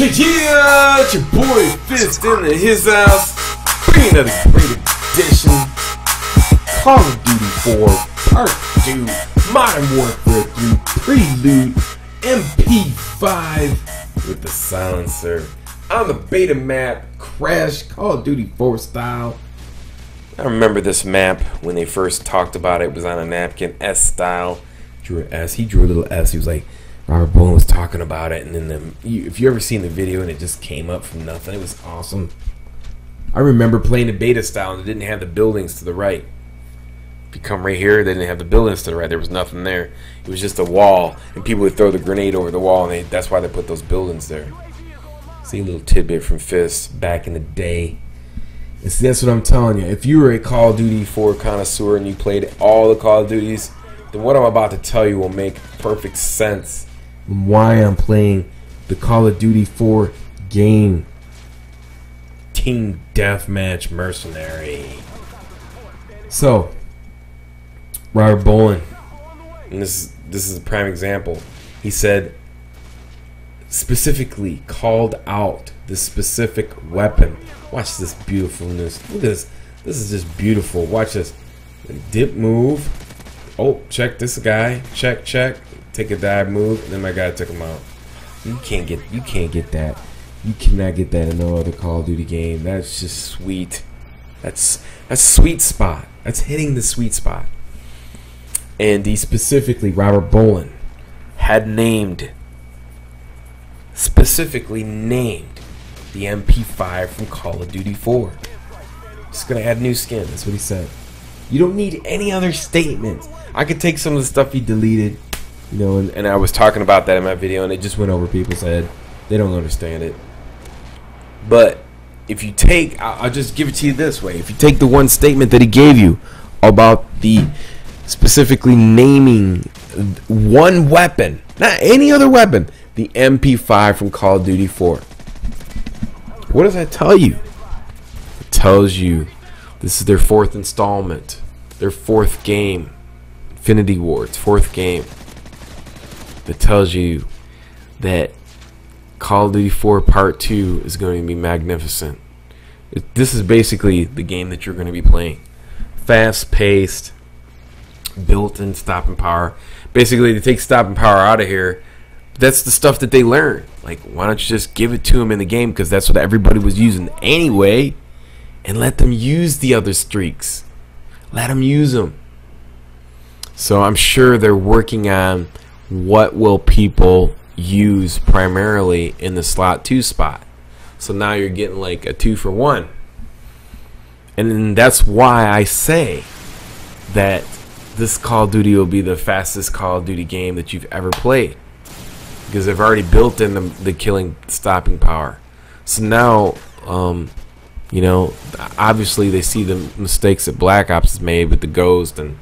Yeah, it's your boy Fist in the his house. Bringing another great edition. Call of Duty 4 Part 2 Modern Warfare 3 Prelude MP5 with the silencer on the beta map Crash Call of Duty 4 style. I remember this map when they first talked about it. It was on a napkin S style. Drew an S. He drew a little S. He was like, Robert Bowling was talking about it, and then the, you, if you ever seen the video and it just came up from nothing, it was awesome. I remember playing the beta style and it didn't have the buildings to the right. If you come right here, they didn't have the buildings to the right. There was nothing there. It was just a wall, and people would throw the grenade over the wall, and they, that's why they put those buildings there. See a little tidbit from Fist back in the day. And see, that's what I'm telling you. If you were a Call of Duty 4 connoisseur and you played all the Call of Duties, then what I'm about to tell you will make perfect sense why I'm playing the Call of Duty 4 game. Team Deathmatch Mercenary. So, Robert Bowling, and this this is a prime example. He said, specifically called out the specific weapon. Watch this beautifulness. Look at this. This is just beautiful. Watch this. Dip move. Oh, check this guy. Check, check take a dive move, and then my guy took him out. You can't get you can't get that. You cannot get that in no other Call of Duty game. That's just sweet. That's that's sweet spot. That's hitting the sweet spot. And he specifically, Robert Bowling, had named specifically named the MP5 from Call of Duty 4. Just gonna add new skin. That's what he said. You don't need any other statements. I could take some of the stuff he deleted you know, and, and I was talking about that in my video, and it just went over people's head. They don't understand it. But if you take, I'll, I'll just give it to you this way: if you take the one statement that he gave you about the specifically naming one weapon, not any other weapon, the MP5 from Call of Duty 4. What does that tell you? It tells you this is their fourth installment, their fourth game, Infinity Ward's fourth game that tells you that Call of Duty 4 Part 2 is going to be magnificent. It, this is basically the game that you're going to be playing. Fast paced, built in stopping power. Basically, to take stopping power out of here, that's the stuff that they learn. Like, why don't you just give it to them in the game because that's what everybody was using anyway, and let them use the other streaks. Let them use them. So I'm sure they're working on what will people use primarily in the slot two spot. So now you're getting like a two for one. And that's why I say that this Call of Duty will be the fastest Call of Duty game that you've ever played. Because they've already built in the, the killing stopping power. So now, um, you know, obviously they see the mistakes that Black Ops has made with the Ghost and,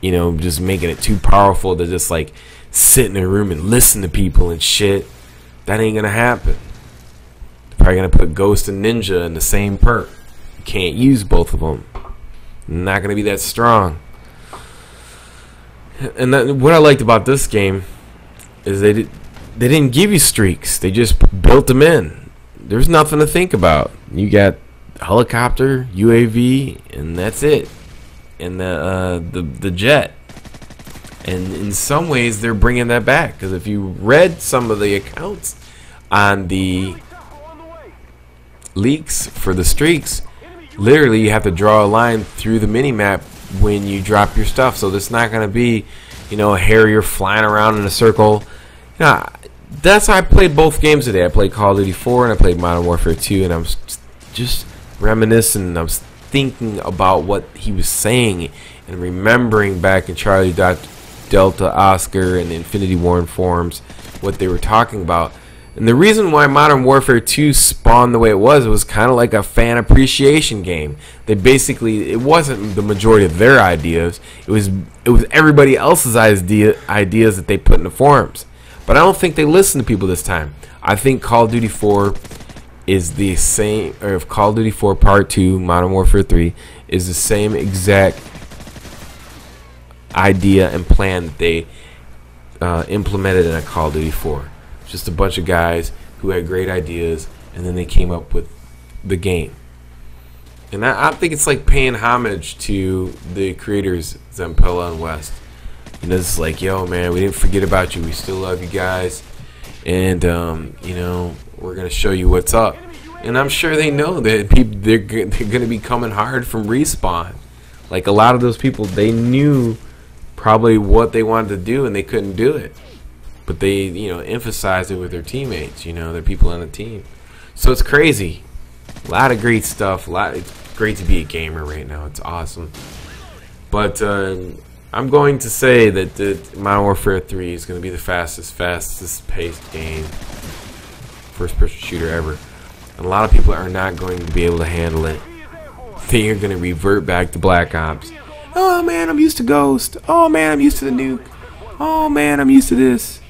you know, just making it too powerful to just like sit in a room and listen to people and shit. That ain't gonna happen. They're probably gonna put Ghost and Ninja in the same perk. You can't use both of them. Not gonna be that strong. And that, what I liked about this game is they did, they didn't give you streaks. They just built them in. There's nothing to think about. You got helicopter, UAV, and that's it. And the uh, the the jet and in some ways, they're bringing that back because if you read some of the accounts on the leaks for the streaks, literally you have to draw a line through the mini map when you drop your stuff. So it's not going to be, you know, a Harrier flying around in a circle. You know, that's how I played both games today. I played Call of Duty 4 and I played Modern Warfare 2, and I'm just reminiscing. I was thinking about what he was saying and remembering back in Charlie Dot Delta, Oscar, and Infinity Ward forums what they were talking about. And the reason why Modern Warfare 2 spawned the way it was, it was kind of like a fan appreciation game. They basically, it wasn't the majority of their ideas. It was it was everybody else's idea, ideas that they put in the forums. But I don't think they listened to people this time. I think Call of Duty 4 is the same, or if Call of Duty 4 Part 2, Modern Warfare 3, is the same exact idea and plan that they uh, implemented in a Call of Duty 4. Just a bunch of guys who had great ideas, and then they came up with the game. And I, I think it's like paying homage to the creators, Zampella and West. And it's like, yo, man, we didn't forget about you. We still love you guys. And, um, you know, we're going to show you what's up. And I'm sure they know that people they're, they're going to be coming hard from Respawn. Like a lot of those people, they knew probably what they wanted to do and they couldn't do it. But they, you know, emphasized it with their teammates, you know, their people on the team. So it's crazy. A lot of great stuff. A lot. It's great to be a gamer right now. It's awesome. But uh, I'm going to say that the Modern Warfare 3 is going to be the fastest, fastest paced game, first person shooter ever. And a lot of people are not going to be able to handle it. They are going to revert back to Black Ops. Oh man, I'm used to Ghost. Oh man, I'm used to the nuke. Oh man, I'm used to this.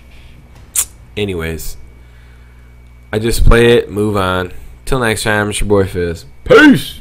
Anyways, I just play it, move on. Till next time, it's your boy Fist. Peace!